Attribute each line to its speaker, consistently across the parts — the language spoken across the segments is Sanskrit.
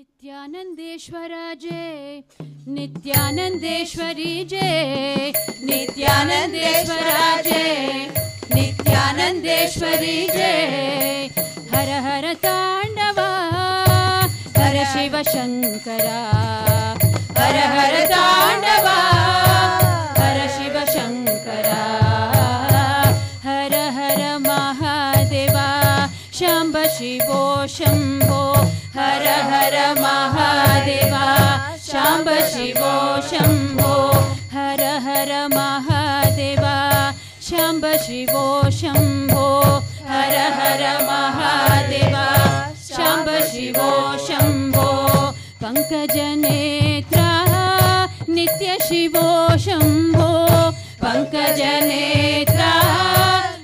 Speaker 1: नित्यानन्देश्वर जय नित्यानन्देश्वरी जय नित्यानन्देश्वर जय नित्यानन्देश्वरी जय हर हर ताण्डवा हर शिव शङ्करा हर हर ताण्डवा हर शिव शङ्करा हर हर महादेवा शम्भ शिवो हर महादेवा शाम्ब शिवो शम्भो हर हर महादेवा शम्भ शिवो शम्भो हर हर महादेवा शम्भ शिवो शम्भो पङ्कजनेत्रा नित्य शिवो शम्भो पङ्कजनेत्रा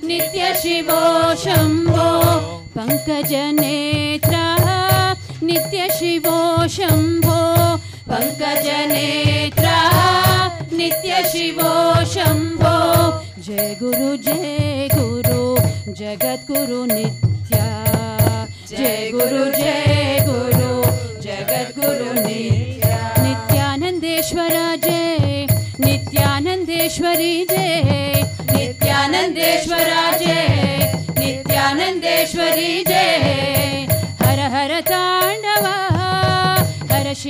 Speaker 1: नित्य शिवो शम्भो पङ्कजनेत्रा नित्य शिवो शम्भो पङ्कजनेत्रा। नित्य शिवो शम्भो। जय गुरु जय गुरु जगद्गुरु नित्या। जय गुरु जय गुरु जगद्गुरु नित्या। नित्यानन्देश्वर जय नित्यानन्देश्वरी जय। नित्यानन्देश्वर जय नित्यानन्देश्वरी जय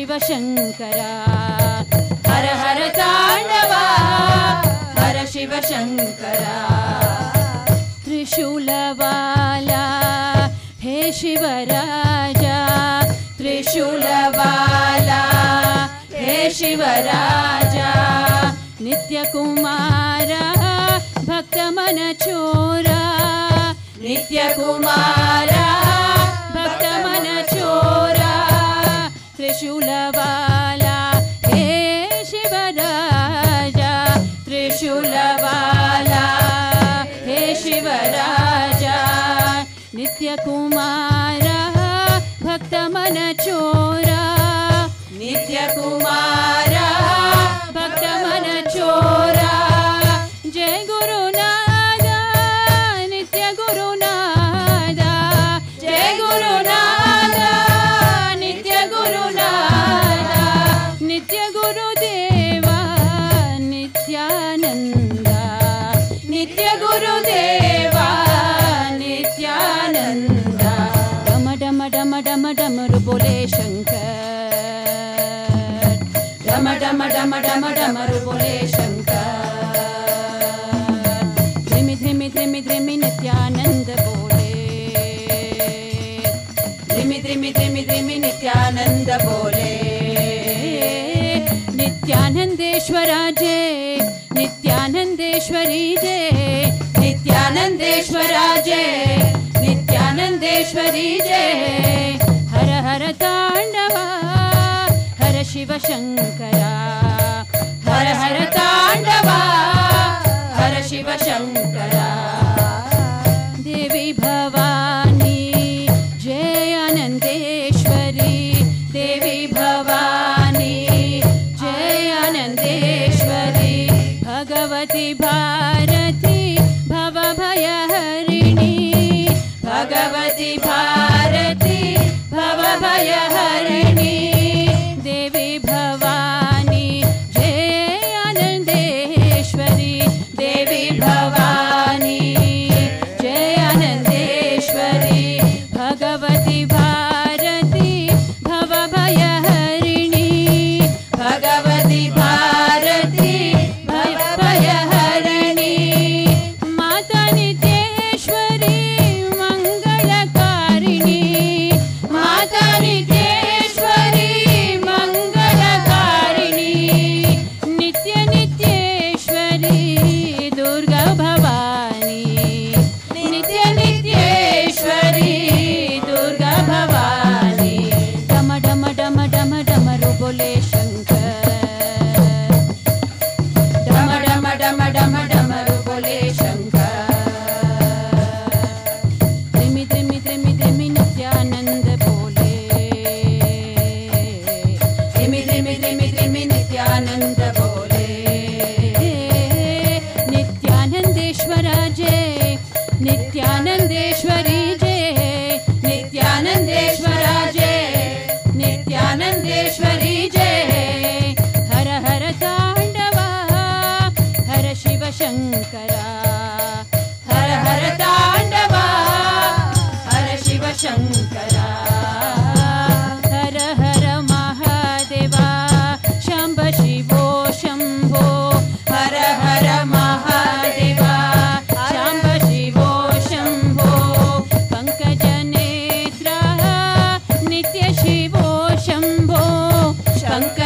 Speaker 1: हर शिव शङ्करा हर हर ताण्डवा हर शिव शङ्करा त्रिशूलवाला हे शिवराजा त्रिशूलवाला हे शिवराजा। नित्यकुमारा भक्तमनचोरा नित्यकुमारा त्रिशूलवाला हे शिवराजा त्रिशूलवाला हे शिवराजा नित्यकुमारा भक्तमनचोरा नित्यकुमारा भक्तमनचोरा शंकर। डम डम डम डम डमर बोले शंकर। ध्रिमि ध्रिमि ध्रिमि ध्रिमि नित्यानंद बोले। ध्रिमि ध्रिमि ध्रिमि ध्रिमि नित्यानंद बोले। नित्यानंदेश्वरा जय, नित्यानंदेश्वरी जय, नित्यानंदेश्वरा जय, नित्यानंदेश्वरी जय। शङ्करा हर हर ताण्डवा हर शिव शङ्करा। देवी भवानी जय आनन्देश्वरी deme. Bangka.